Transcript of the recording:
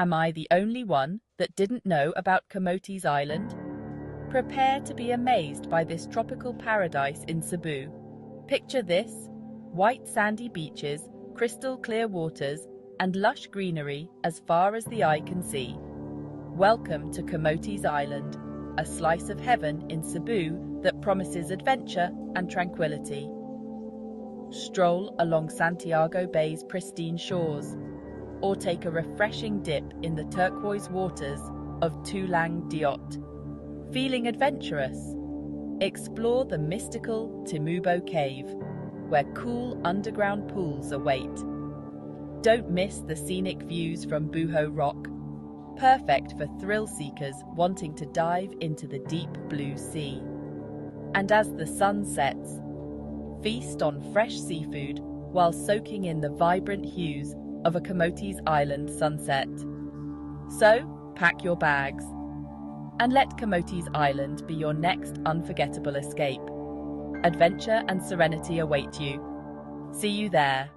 Am I the only one that didn't know about Camotes Island? Prepare to be amazed by this tropical paradise in Cebu. Picture this white sandy beaches, crystal clear waters, and lush greenery as far as the eye can see. Welcome to Camotes Island, a slice of heaven in Cebu that promises adventure and tranquility. Stroll along Santiago Bay's pristine shores, or take a refreshing dip in the turquoise waters of Tulang Diot. Feeling adventurous? Explore the mystical Timubo Cave, where cool underground pools await. Don't miss the scenic views from Buho Rock, perfect for thrill seekers wanting to dive into the deep blue sea. And as the sun sets, feast on fresh seafood while soaking in the vibrant hues of a Camotes Island sunset. So, pack your bags and let Camotes Island be your next unforgettable escape. Adventure and serenity await you. See you there.